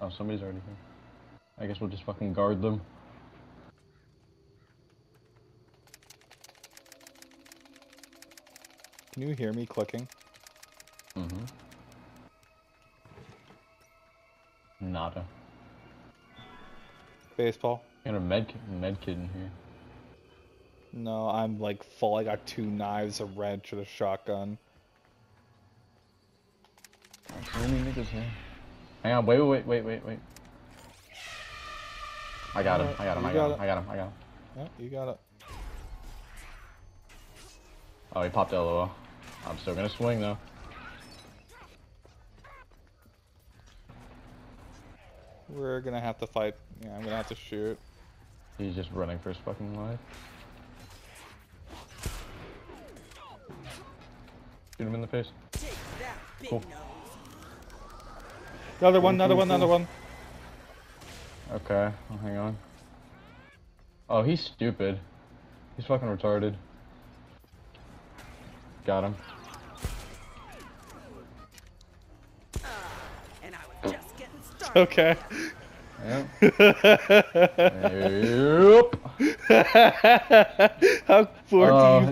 Oh, somebody's already here. I guess we'll just fucking guard them. Can you hear me clicking? Mm-hmm. Nada. Baseball? Got a med med kit in here. No, I'm like full. I got two knives, a wrench, and a shotgun. So many niggas here. Hang on, wait, wait, wait, wait, wait. I got him. I got him. I You got got him. I got him. I got him. Yeah, you got it. Oh, he popped LOL. I'm still gonna swing though. We're gonna have to fight. Yeah, I'm gonna have to shoot. He's just running for his fucking life. Shoot him in the face. Take that, big Cool. Another one, another one, another one. Okay, well, hang on. Oh, he's stupid. He's fucking retarded. Got him. And I was just getting started. Okay. Yep. yep. How poor Uh, do you